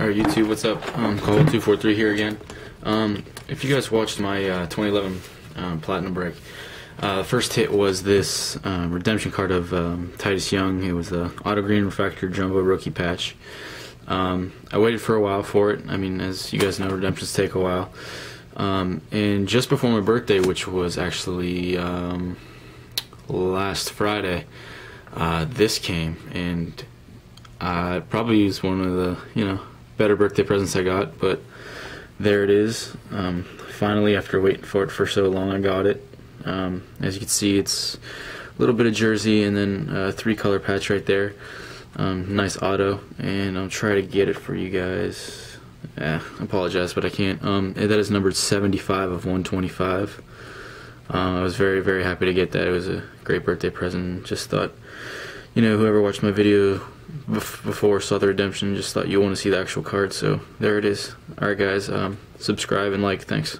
Alright, YouTube, what's up? Um, Cole243 here again. Um, if you guys watched my uh, 2011 um, Platinum break, uh, first hit was this uh, redemption card of um, Titus Young. It was the Auto Green Refractor Jumbo Rookie Patch. Um, I waited for a while for it. I mean, as you guys know, redemptions take a while. Um, and just before my birthday, which was actually um, last Friday, uh, this came, and uh, probably was one of the, you know, better birthday presents I got, but there it is. Um, finally, after waiting for it for so long, I got it. Um, as you can see, it's a little bit of jersey and then a three color patch right there. Um, nice auto, and I'll try to get it for you guys. Yeah, I apologize, but I can't. Um, that is numbered 75 of 125. Uh, I was very, very happy to get that. It was a great birthday present. Just thought, you know, whoever watched my video before saw the redemption just thought you want to see the actual card so there it is. Alright guys um, subscribe and like thanks